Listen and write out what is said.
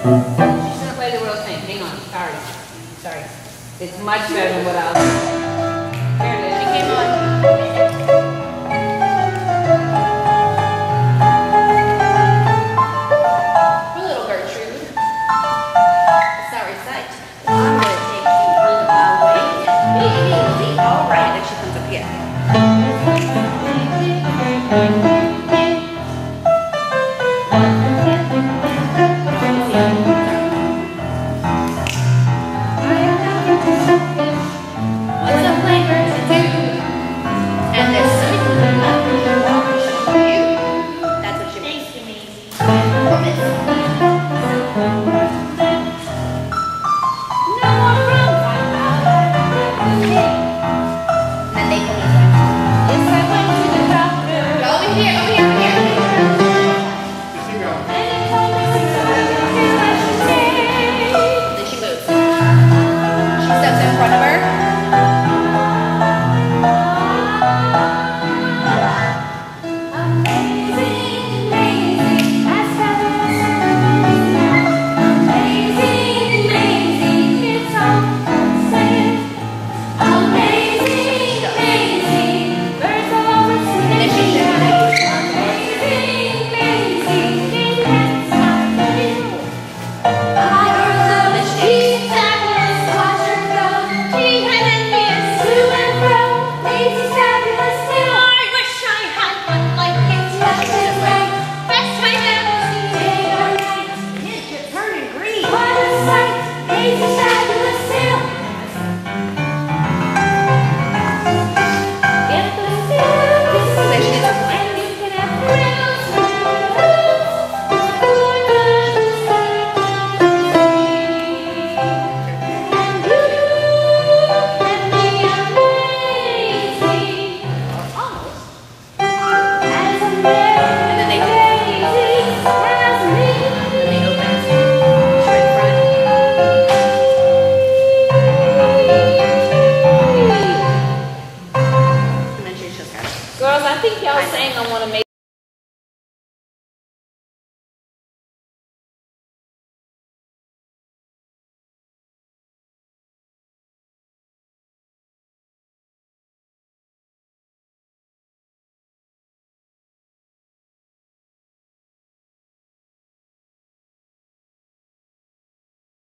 She's gonna play the world thing. Hang on. Sorry. Sorry. It's much better than what I was Amen. was saying I want to make.